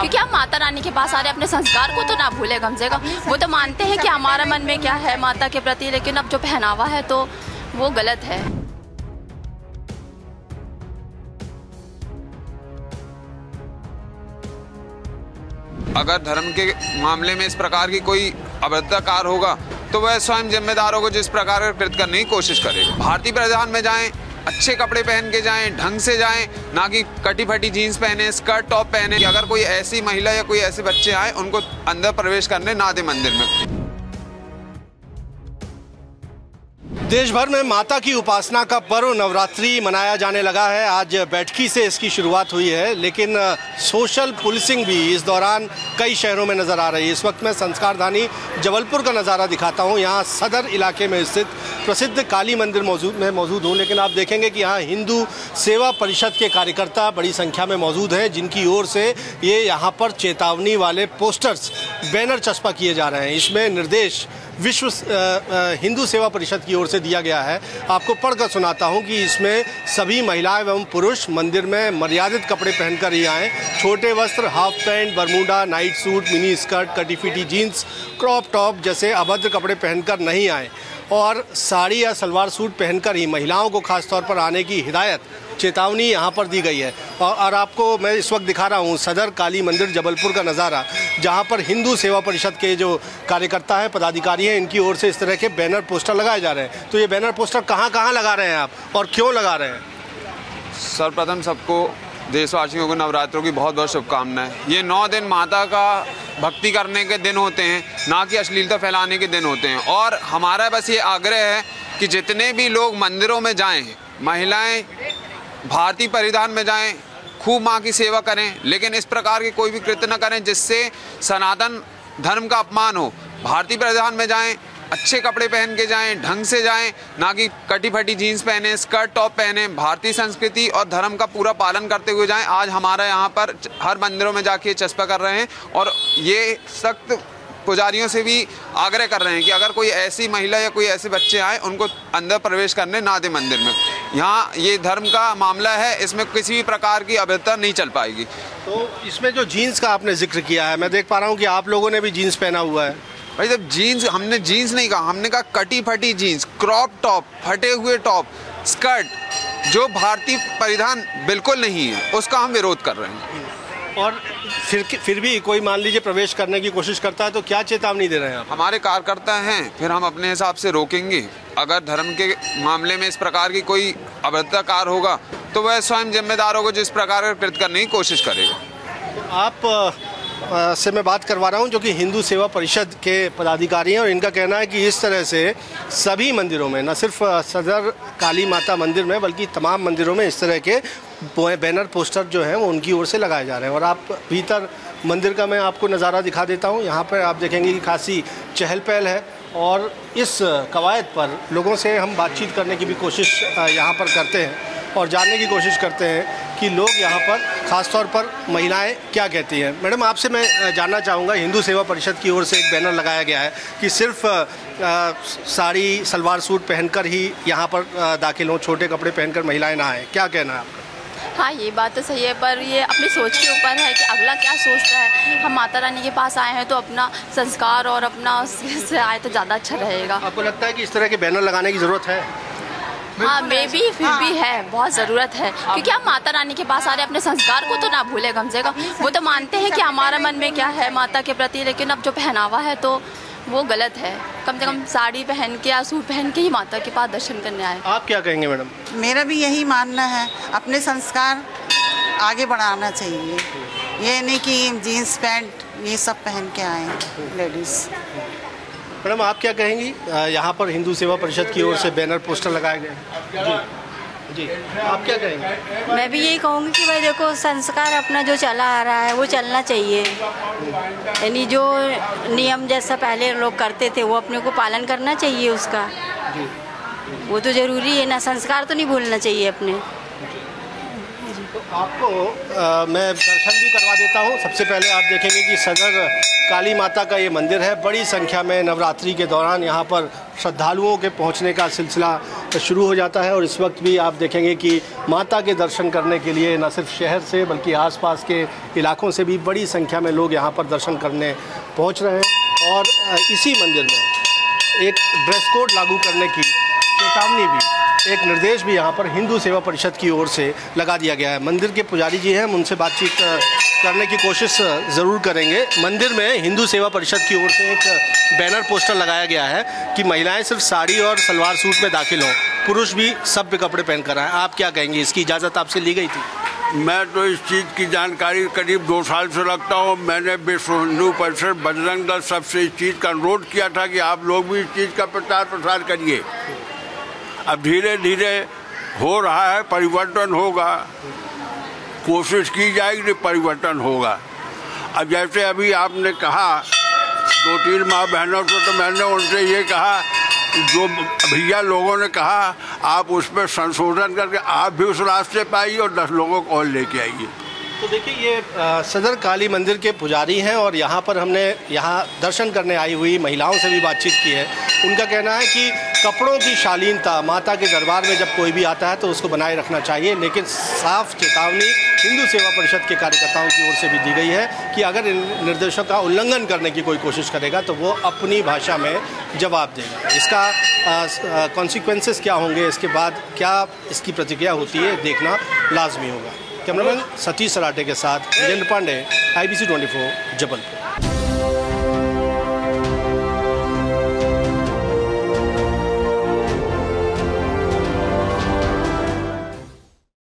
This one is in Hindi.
क्योंकि हम माता रानी के पास आ रहे हैं, अपने संस्कार को तो ना भूले कम से कम। वो तो मानते हैं कि हमारा मन में क्या है माता के प्रति, लेकिन अब जो पहनावा है तो वो गलत है। अगर धर्म के मामले में इस प्रकार की कोई अभद्रता कार होगा तो वह स्वयं जिम्मेदार होगा जिस प्रकार कृत करने की कोशिश करेगा। भारतीय प्रधान में जाएँ अच्छे कपड़े पहन के जाएँ, ढंग से जाएँ, ना कि कटी फटी जीन्स पहने, स्कर्ट टॉप पहने। अगर कोई ऐसी महिला या कोई ऐसे बच्चे आए, उनको अंदर प्रवेश करने ना दे मंदिर में। देश भर में माता की उपासना का पर्व नवरात्रि मनाया जाने लगा है। आज बैठकी से इसकी शुरुआत हुई है, लेकिन सोशल पुलिसिंग भी इस दौरान कई शहरों में नज़र आ रही है। इस वक्त मैं संस्कारधानी जबलपुर का नज़ारा दिखाता हूँ। यहाँ सदर इलाके में स्थित प्रसिद्ध काली मंदिर मौजूद, में मौजूद हूँ, लेकिन आप देखेंगे कि यहाँ हिंदू सेवा परिषद के कार्यकर्ता बड़ी संख्या में मौजूद हैं, जिनकी ओर से ये यहाँ पर चेतावनी वाले पोस्टर्स, बैनर चस्पा किए जा रहे हैं। इसमें निर्देश विश्व हिंदू सेवा परिषद की ओर से दिया गया है। आपको पढ़कर सुनाता हूँ कि इसमें सभी महिलाएँ एवं पुरुष मंदिर में मर्यादित कपड़े पहनकर ही आएँ। छोटे वस्त्र half pant Bermuda night suit mini skirt कटीफिटी jeans crop top जैसे अभद्र कपड़े पहनकर नहीं आएँ। और साड़ी या सलवार सूट पहनकर ही महिलाओं को खासतौर पर आने की हिदायत चेतावनी यहाँ पर दी गई है। और, आपको मैं इस वक्त दिखा रहा हूँ सदर काली मंदिर जबलपुर का नज़ारा जहाँ पर हिंदू सेवा परिषद के जो कार्यकर्ता हैं पदाधिकारी हैं इनकी ओर से इस तरह के बैनर पोस्टर लगाए जा रहे हैं। तो ये बैनर पोस्टर कहाँ कहाँ लगा रहे हैं आप और क्यों लगा रहे हैं? सर्वप्रथम सबको देशवासियों को नवरात्रों की बहुत बहुत शुभकामनाएँ। ये नौ दिन माता का भक्ति करने के दिन होते हैं ना कि अश्लीलता फैलाने के दिन होते हैं। और हमारा बस ये आग्रह है कि जितने भी लोग मंदिरों में जाएँ महिलाएँ भारतीय परिधान में जाएँ, खूब माँ की सेवा करें, लेकिन इस प्रकार के कोई भी कृत्य न करें जिससे सनातन धर्म का अपमान हो। भारतीय परिधान में जाएँ, अच्छे कपड़े पहन के जाएँ, ढंग से जाएँ, ना कि कटी फटी जीन्स पहने, स्कर्ट, टॉप पहने, भारतीय संस्कृति और धर्म का पूरा पालन करते हुए जाएँ। आज हमारा यहाँ पर हर मंदिरों में जाके चस्पा कर रहे हैं और ये सख्त पुजारियों से भी आग्रह कर रहे हैं कि अगर कोई ऐसी महिला या कोई ऐसे बच्चे आए उनको अंदर प्रवेश करने ना दे मंदिर में। यहाँ ये धर्म का मामला है इसमें किसी भी प्रकार की अभद्रता नहीं चल पाएगी। तो इसमें जो जीन्स का आपने ज़िक्र किया है मैं देख पा रहा हूँ कि आप लोगों ने भी जीन्स पहना हुआ है। भाई जब जीन्स हमने जीन्स नहीं कहा हमने कहा कटी फटी जीन्स क्रॉप टॉप फटे हुए टॉप स्कर्ट जो भारतीय परिधान बिल्कुल नहीं है उसका हम विरोध कर रहे हैं। और फिर फिर भी कोई मान लीजिए प्रवेश करने की कोशिश करता है तो क्या चेतावनी दे रहे हैं आप? हमारे कार्यकर्ता हैं फिर हम अपने हिसाब से रोकेंगे। अगर धर्म के मामले में इस प्रकार की कोई अभद्रता कार होगा तो वह स्वयं जिम्मेदार होगा जो इस प्रकार का कृत करने की कोशिश करेगा। आप अ, से मैं बात करवा रहा हूँ जो कि हिंदू सेवा परिषद के पदाधिकारी हैं और इनका कहना है कि इस तरह से सभी मंदिरों में न सिर्फ़ सदर काली माता मंदिर में बल्कि तमाम मंदिरों में इस तरह के बैनर, पोस्टर जो हैं, वो उनकी ओर से लगाए जा रहे हैं। और आप भीतर मंदिर का मैं आपको नज़ारा दिखा देता हूँ। यहाँ पर आप देखेंगे कि खासी चहल पहल है और इस कवायद पर लोगों से हम बातचीत करने की भी कोशिश यहाँ पर करते हैं और जानने की कोशिश करते हैं कि लोग यहाँ पर खास तौर पर महिलाएँ क्या कहती हैं। मैडम, आपसे मैं जानना चाहूँगा, हिंदू सेवा परिषद की ओर से एक बैनर लगाया गया है कि सिर्फ़ साड़ी, सलवार सूट पहनकर ही यहाँ पर दाखिल हों, छोटे कपड़े पहनकर महिलाएँ ना आएँ। क्या कहना है आपका? हाँ ये बात तो सही है पर ये अपनी सोच के ऊपर है कि अगला क्या सोचता है। हम माता रानी के पास आए हैं तो अपना संस्कार और अपना उससे आए तो ज़्यादा अच्छा रहेगा। आपको लगता है कि इस तरह के बैनर लगाने की ज़रूरत है? हाँ मे भी फिर हाँ। भी है बहुत ज़रूरत है। क्योंकि हम माता रानी के पास आ रहे हैं अपने संस्कार को तो ना भूले कम से कम। वो तो मानते हैं कि हमारा मन में क्या है माता के प्रति लेकिन अब जो पहनावा है तो वो गलत है। कम से कम साड़ी पहन के या सूट पहन के ही माता के पास दर्शन करने आए। आप क्या कहेंगे मैडम? मेरा भी यही मानना है अपने संस्कार आगे बढ़ाना चाहिए। ये नहीं कि जीन्स पैंट ये सब पहन के आए लेडीज़। मैडम आप क्या कहेंगी? यहाँ पर हिंदू सेवा परिषद की ओर से बैनर पोस्टर लगाए गए। हैं जी आप क्या कहेंगे? मैं भी यही कहूँगी कि भाई देखो संस्कार अपना जो चला आ रहा है वो चलना चाहिए। यानी जो नियम जैसा पहले लोग करते थे वो अपने को पालन करना चाहिए उसका। वो तो ज़रूरी है ना संस्कार तो नहीं भूलना चाहिए अपने। तो आपको आ, मैं दर्शन भी करवा देता हूँ। सबसे पहले आप देखेंगे कि सदर काली माता का ये मंदिर है। बड़ी संख्या में नवरात्रि के दौरान यहाँ पर श्रद्धालुओं के पहुँचने का सिलसिला शुरू हो जाता है और इस वक्त भी आप देखेंगे कि माता के दर्शन करने के लिए न सिर्फ़ शहर से बल्कि आसपास के इलाकों से भी बड़ी संख्या में लोग यहाँ पर दर्शन करने पहुँच रहे हैं। और इसी मंदिर में एक ड्रेस कोड लागू करने की चेतावनी भी, एक निर्देश भी यहाँ पर हिंदू सेवा परिषद की ओर से लगा दिया गया है। मंदिर के पुजारी जी हैं उनसे बातचीत करने की कोशिश ज़रूर करेंगे। मंदिर में हिंदू सेवा परिषद की ओर से एक बैनर पोस्टर लगाया गया है कि महिलाएँ सिर्फ़ साड़ी और सलवार सूट में दाखिल हों, पुरुष भी सभ्य कपड़े पहन कर आएँ। आप क्या कहेंगे? इसकी इजाज़त आपसे ली गई थी। मैं तो इस चीज़ की जानकारी करीब दो साल से रखता हूँ। मैंने विश्व हिंदू परिषद बजरंग दल सबसे इस चीज़ का अनुरोध किया था कि आप लोग भी इस चीज़ का प्रचार प्रसार करिए। अब धीरे धीरे हो रहा है, परिवर्तन होगा। कोशिश की जाएगी कि परिवर्तन होगा। अब जैसे अभी आपने कहा, दो तीन माँ बहनों से तो मैंने उनसे ये कहा, जो भैया लोगों ने कहा, आप उस पर संशोधन करके आप भी उस रास्ते पर आइए और दस लोगों को और लेके आइए। तो देखिए, ये सदर काली मंदिर के पुजारी हैं और यहाँ पर हमने यहाँ दर्शन करने आई हुई महिलाओं से भी बातचीत की है। उनका कहना है कि कपड़ों की शालीनता, माता के दरबार में जब कोई भी आता है तो उसको बनाए रखना चाहिए, लेकिन साफ़ चेतावनी हिंदू सेवा परिषद के कार्यकर्ताओं की ओर से भी दी गई है कि अगर इन निर्देशों का उल्लंघन करने की कोई कोशिश करेगा तो वो अपनी भाषा में जवाब देगा। इसका कॉन्सिक्वेंसेस क्या होंगे, इसके बाद क्या इसकी प्रतिक्रिया होती है, देखना लाजमी होगा। कैमरामैन सतीश सराटे के साथ जितेंद्र पांडे आई बी जबलपुर।